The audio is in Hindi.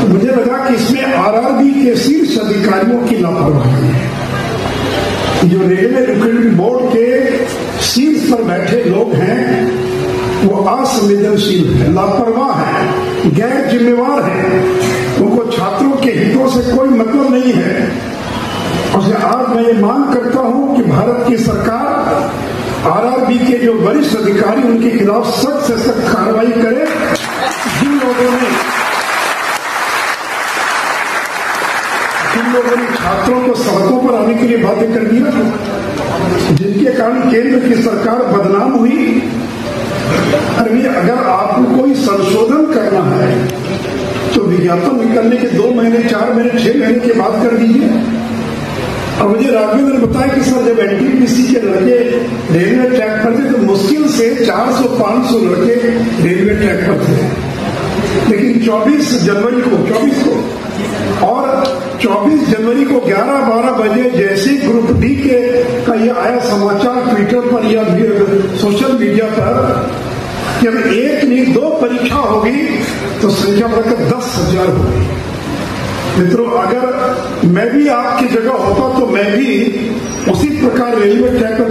तो मुझे लगा कि इसमें आरआरबी के शीर्ष अधिकारियों की लापरवाही है। जो रेलवे रिक्रूटमेंट बोर्ड के शीर्ष पर बैठे लोग हैं, वो असंवेदनशील है, लापरवाह है, गैर जिम्मेवार है। उनको छात्रों के हितों से कोई मतलब नहीं है। और आज मैं ये मांग करता हूँ कि भारत की सरकार आरआरबी के जो वरिष्ठ अधिकारी उनके खिलाफ सख्त से सख्त कार्रवाई करे जिन लोगों ने जिन लोगों ने छात्रों को सड़कों पर आने के लिए बाध्य कर दिया, जिनके कारण केंद्र की सरकार बदनाम हुई। अरे अगर आपको कोई संशोधन करना है तो विज्ञापन निकलने के दो महीने, चार महीने, छह महीने के बाद कर दीजिए। और मुझे राघवेंद्र ने बताया कि सर, जब एनटीपीसी के लड़के रेलवे ट्रैक पर थे तो मुश्किल से 400-500 लड़के रेलवे ट्रैक पर थे। लेकिन 24 जनवरी को 24 को, और 24 जनवरी को 11-12 बजे जैसे ग्रुप डी के का ये आया समाचार ट्विटर पर या सोशल मीडिया पर कि अब एक नहीं, दो परीक्षा होगी तो संख्या बढ़कर दस हज़ार होगी। मित्रों, अगर मैं भी आपकी जगह होता तो मैं भी उसी प्रकार रेलवे ट्रैक पर